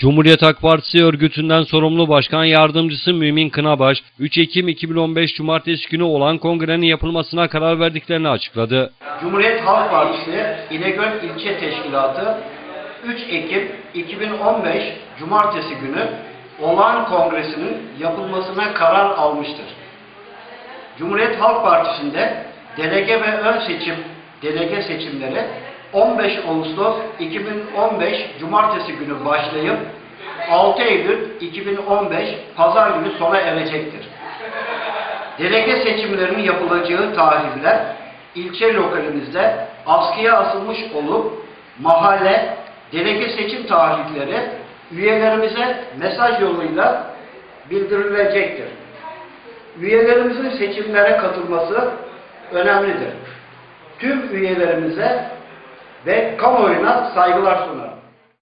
Cumhuriyet Halk Partisi örgütünden sorumlu başkan yardımcısı Mümin Kınabaş, 3 Ekim 2015 Cumartesi günü olan kongrenin yapılmasına karar verdiklerini açıkladı. Cumhuriyet Halk Partisi İnegöl İlçe Teşkilatı 3 Ekim 2015 Cumartesi günü olağan kongresinin yapılmasına karar almıştır. Cumhuriyet Halk Partisi'nde delege ve ön seçim delege seçimleri 15 Ağustos 2015 Cumartesi günü başlayıp 6 Eylül 2015 Pazar günü sona erecektir. Delege seçimlerinin yapılacağı tarihler ilçe lokalimizde askıya asılmış olup mahalle delege seçim tarihleri üyelerimize mesaj yoluyla bildirilecektir. Üyelerimizin seçimlere katılması önemlidir. Tüm üyelerimize ve kamuoyuna saygılar sunarım.